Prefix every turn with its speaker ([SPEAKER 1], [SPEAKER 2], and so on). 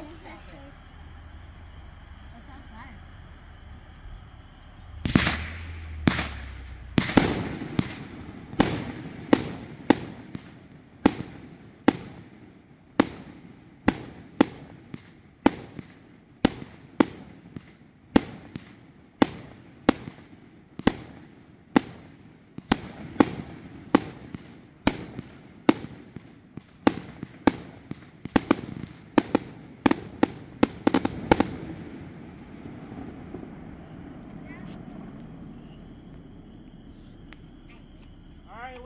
[SPEAKER 1] It's not